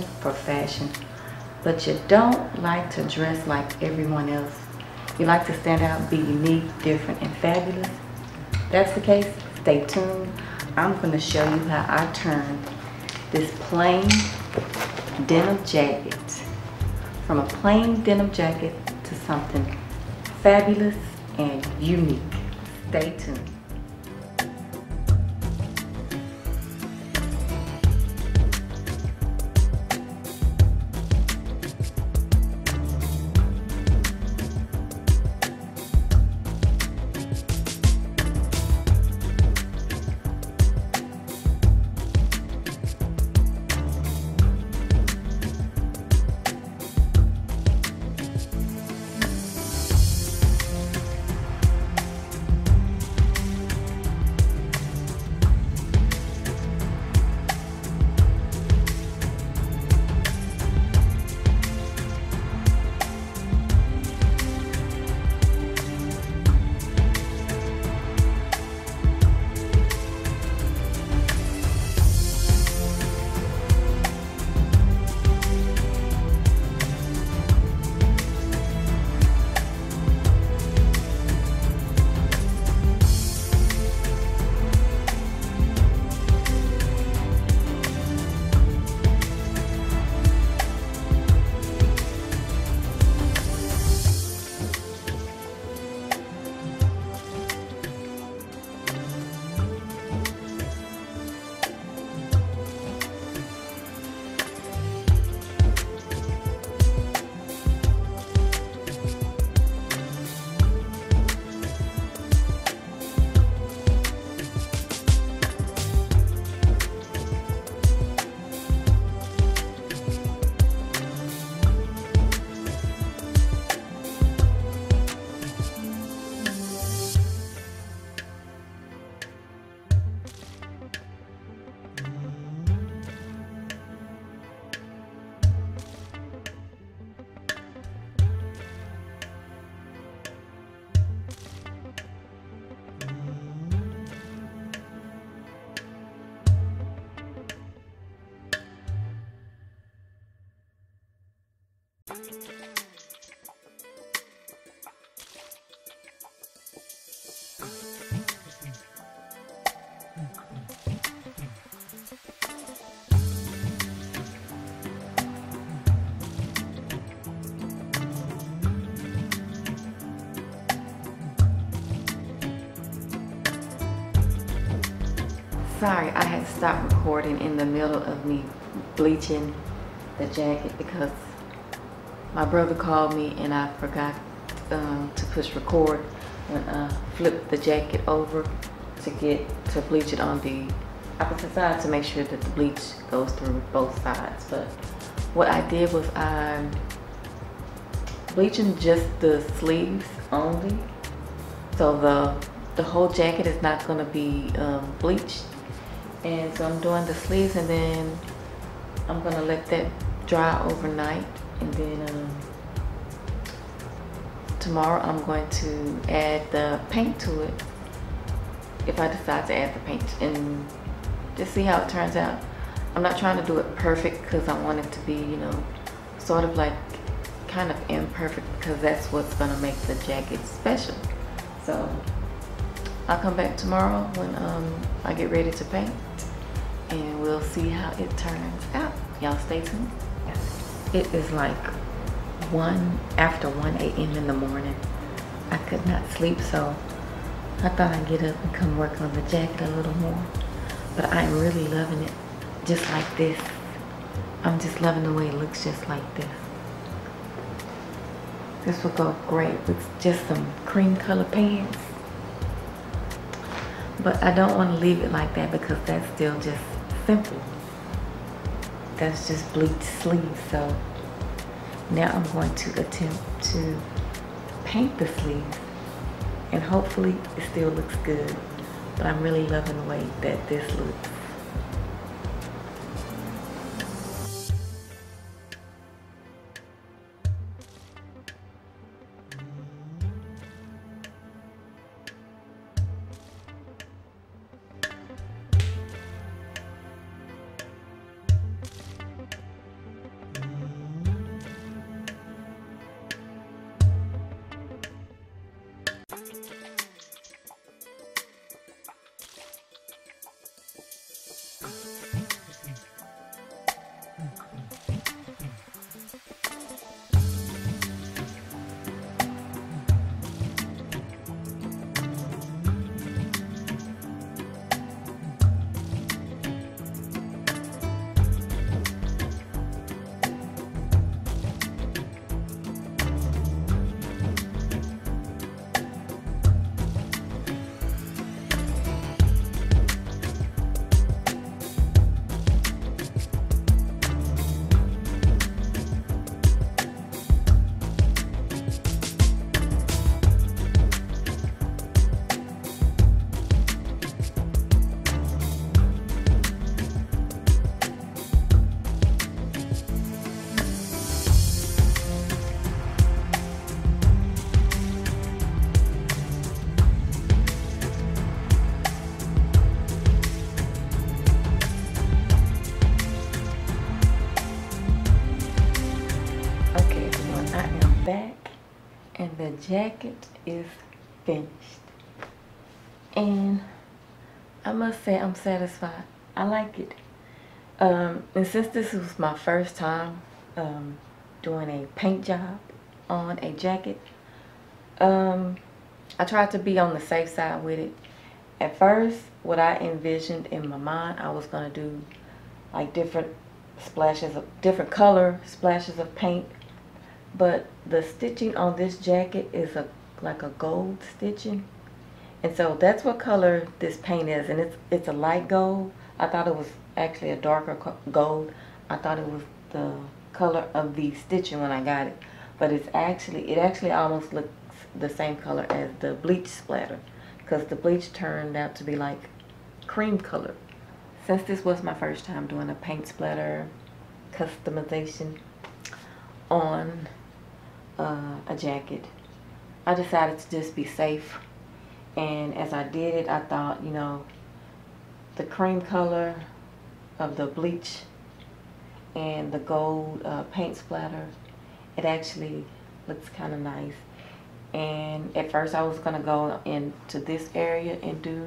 for fashion, but you don't like to dress like everyone else? You like to stand out, be unique, different, and fabulous? that's the case, stay tuned. I'm gonna show you how I turned this plain denim jacket from a plain denim jacket to something fabulous and unique. Stay tuned. Sorry, I had to stop recording in the middle of me bleaching the jacket because my brother called me and I forgot um, to push record when I flipped the jacket over to get to bleach it on the opposite side to make sure that the bleach goes through both sides. But what I did was I'm bleaching just the sleeves only. So the the whole jacket is not gonna be um, bleached and so I'm doing the sleeves and then I'm gonna let that dry overnight. And then um, tomorrow I'm going to add the paint to it if I decide to add the paint. And just see how it turns out. I'm not trying to do it perfect because I want it to be you know sort of like kind of imperfect because that's what's gonna make the jacket special. So I'll come back tomorrow when um, I get ready to paint and we'll see how it turns out. Y'all stay tuned. It is like 1 after 1 a.m. in the morning. I could not sleep so I thought I'd get up and come work on the jacket a little more. But I'm really loving it just like this. I'm just loving the way it looks just like this. This will go great with just some cream color pants but I don't want to leave it like that because that's still just simple. That's just bleached sleeves. So now I'm going to attempt to paint the sleeves and hopefully it still looks good. But I'm really loving the way that this looks. Jacket is finished. And I must say I'm satisfied. I like it. Um, and since this was my first time um, doing a paint job on a jacket, um, I tried to be on the safe side with it. At first, what I envisioned in my mind, I was going to do like different splashes of different color splashes of paint but the stitching on this jacket is a like a gold stitching. And so that's what color this paint is and it's it's a light gold. I thought it was actually a darker gold. I thought it was the color of the stitching when I got it. But it's actually it actually almost looks the same color as the bleach splatter because the bleach turned out to be like cream color. Since this was my first time doing a paint splatter customization on uh, a jacket, I decided to just be safe. And as I did it, I thought, you know, the cream color of the bleach and the gold uh, paint splatter, it actually looks kind of nice. And at first I was going to go into this area and do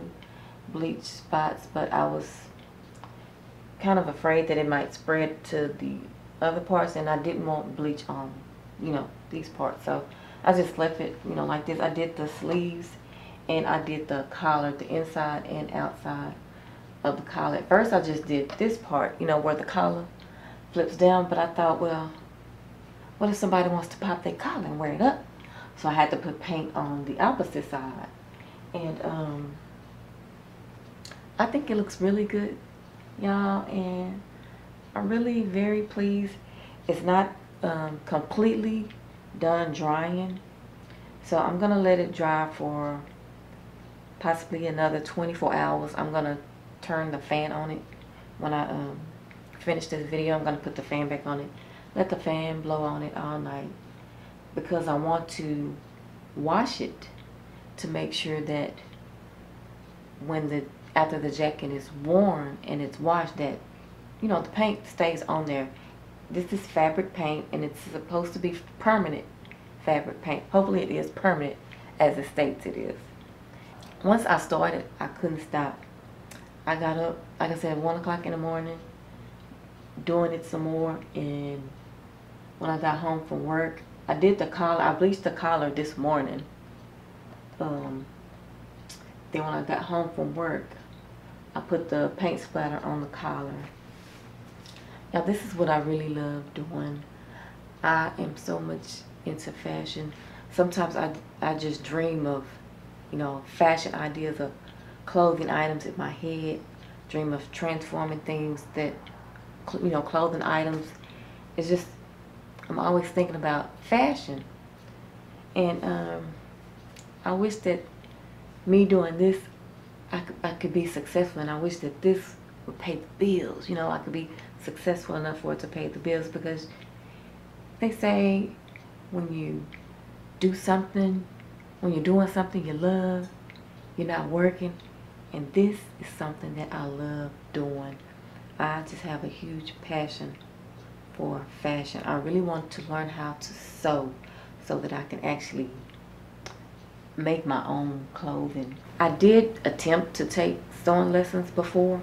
bleach spots, but I was kind of afraid that it might spread to the other parts and I didn't want bleach on, you know, these parts. So I just left it, you know, like this. I did the sleeves and I did the collar, the inside and outside of the collar. At first I just did this part, you know, where the collar flips down, but I thought, well, what if somebody wants to pop their collar and wear it up? So I had to put paint on the opposite side. And um, I think it looks really good y'all and I'm really very pleased it's not um, completely done drying. So I'm gonna let it dry for possibly another 24 hours. I'm gonna turn the fan on it. When I um, finish this video I'm gonna put the fan back on it. Let the fan blow on it all night because I want to wash it to make sure that when the after the jacket is worn and it's washed that, you know, the paint stays on there. This is fabric paint and it's supposed to be permanent fabric paint. Hopefully it is permanent as it states it is. Once I started, I couldn't stop. I got up, like I said, 1 o'clock in the morning, doing it some more. And when I got home from work, I did the collar. I bleached the collar this morning. Um, then when I got home from work, I put the paint splatter on the collar. Now this is what I really love doing. I am so much into fashion. Sometimes I, I just dream of, you know, fashion ideas of clothing items in my head. Dream of transforming things that, you know, clothing items. It's just, I'm always thinking about fashion. And um, I wish that me doing this I could, I could be successful and I wish that this would pay the bills. You know, I could be successful enough for it to pay the bills because they say when you do something, when you're doing something you love, you're not working. And this is something that I love doing. I just have a huge passion for fashion. I really want to learn how to sew so that I can actually make my own clothing. I did attempt to take sewing lessons before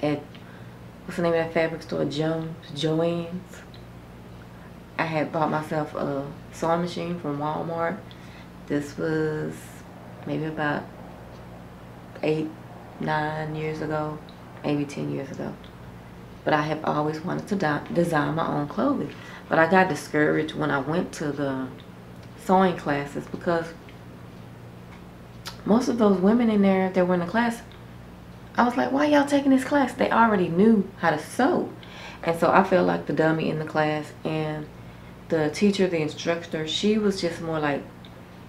at what's the name of that fabric store? Jones, Joann's. I had bought myself a sewing machine from Walmart. This was maybe about eight, nine years ago, maybe 10 years ago. But I have always wanted to design my own clothing. But I got discouraged when I went to the sewing classes because most of those women in there that were in the class, I was like, why y'all taking this class? They already knew how to sew. And so I felt like the dummy in the class and the teacher, the instructor, she was just more like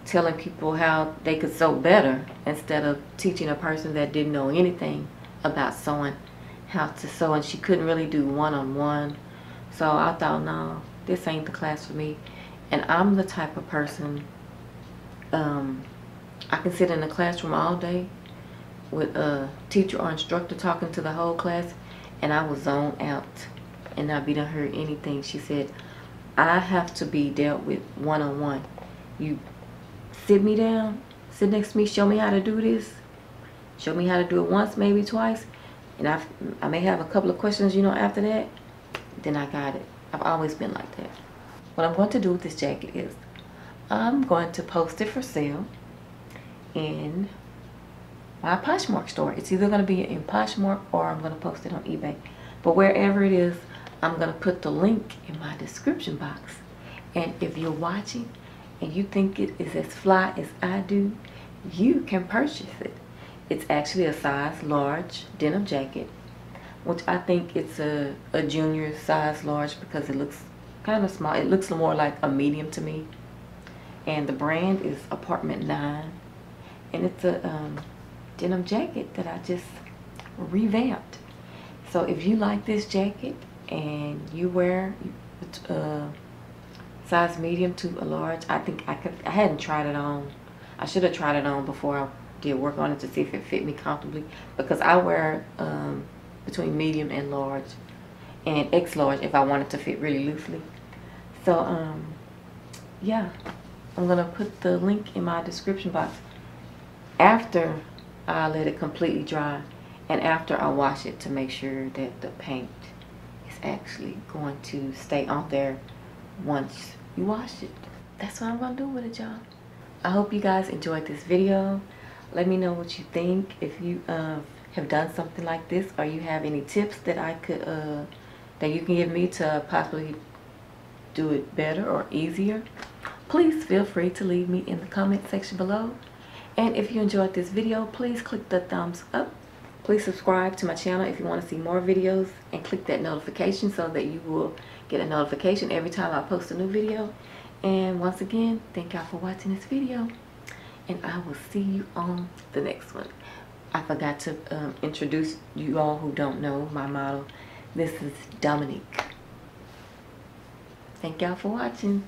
telling people how they could sew better instead of teaching a person that didn't know anything about sewing how to sew and she couldn't really do one-on-one. -on -one. So I thought, no, this ain't the class for me. And I'm the type of person, um, I can sit in a classroom all day with a teacher or instructor talking to the whole class and I will zone out and be to hear anything. She said, I have to be dealt with one-on-one. -on -one. you sit me down, sit next to me, show me how to do this, show me how to do it once, maybe twice, and I I may have a couple of questions, you know, after that, then I got it. I've always been like that. What I'm going to do with this jacket is I'm going to post it for sale in my Poshmark store. It's either going to be in Poshmark or I'm going to post it on eBay. But wherever it is, I'm going to put the link in my description box. And if you're watching and you think it is as fly as I do, you can purchase it. It's actually a size large denim jacket, which I think it's a, a junior size large because it looks kind of small. It looks more like a medium to me. And the brand is Apartment 9. And it's a um, denim jacket that I just revamped. So if you like this jacket and you wear uh, size medium to a large, I think I could, I hadn't tried it on. I should have tried it on before I did work on it to see if it fit me comfortably because I wear um, between medium and large and X large if I want it to fit really loosely. So um, yeah, I'm gonna put the link in my description box after I let it completely dry and after I wash it to make sure that the paint is actually going to stay on there once you wash it. That's what I'm gonna do with it y'all. I hope you guys enjoyed this video. Let me know what you think. If you uh, have done something like this or you have any tips that I could, uh, that you can give me to possibly do it better or easier, please feel free to leave me in the comment section below. And if you enjoyed this video, please click the thumbs up. Please subscribe to my channel if you want to see more videos and click that notification so that you will get a notification every time I post a new video. And once again, thank y'all for watching this video. And I will see you on the next one. I forgot to um, introduce you all who don't know my model. This is Dominique. Thank y'all for watching.